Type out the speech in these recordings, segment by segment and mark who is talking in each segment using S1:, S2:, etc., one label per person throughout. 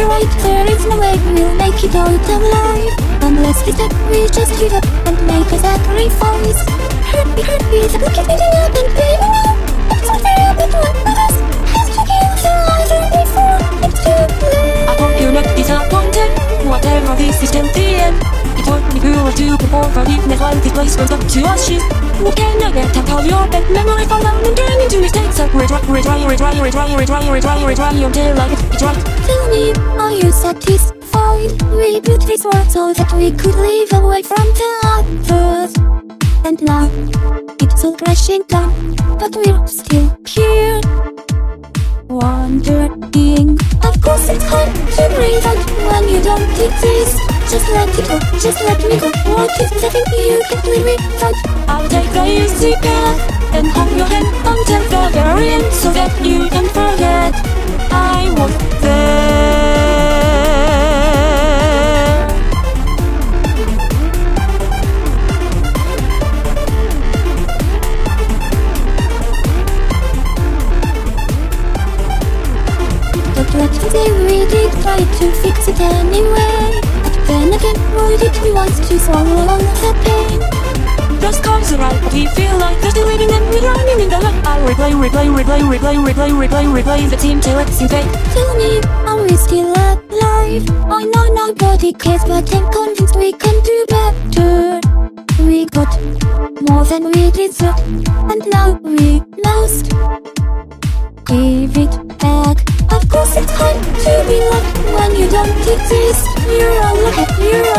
S1: fight There is no way we'll make it out alive Unless we step, we just give up and make a sacrifice. Hurt me, hurt me, book is beating up and baby now It's not fair, but of us. Has to kill the other before it's too late.
S2: I hope you're not disappointed Whatever this is till the end. It me courage to before. Forgiveness While this place burns up to ashes What Of your bad memory Fall down and turn into mistakes I retry, retry, retry, retry, retry, retry, retry Until I get it right
S1: Tell me, are you satisfied? We built this world so that we could live away from the others? And now, it's all crashing down But we're still here. Wondering Of course it's hard to breathe out when you don't exist. Just let it go, just let me go. What is the thing you can leave me without? Try to fix it anyway. But then again, why did we want to swallow all of the pain?
S2: Those comes around, we feel like they're still living and we're running in the light. I'll replay, replay, replay, replay, replay, replay, replay the team till it's in vain
S1: Tell me, are we still alive? I know nobody cares, but I'm convinced we can do better. We got more than we deserved, and now we lost Give it back. Of course it's hard to be loved you don't exist You're all ahead, you're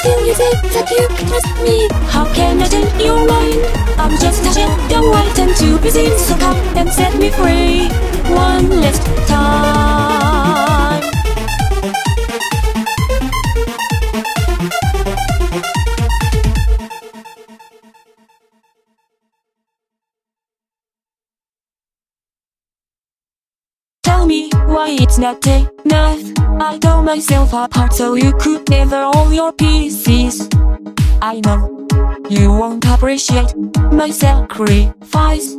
S1: still you say that you trust me.
S2: How can I change your mind? I'm just a shadow waiting to be seen So come and set me free. One last me why it's not enough I tore myself apart so you could gather all your pieces. I know you won't appreciate my sacrifice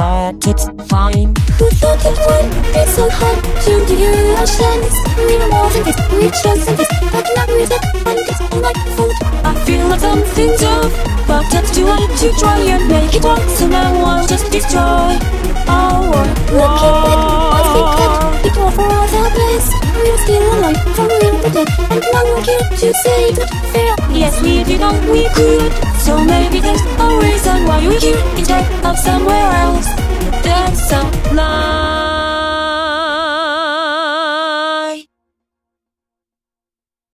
S2: But it's fine.
S1: Who thought it would be so hard to give you a chance? We were more than this, we chose this But now we're stuck and it's all my fault.
S2: I feel like something's off But it's too late to try and make it work. So now I'll just destroy our
S1: Looking you're still alive from being the dead And no one cared to say that fair
S2: Yes, we did all we could. So maybe there's a reason why we're here Instead of somewhere else. That's some love.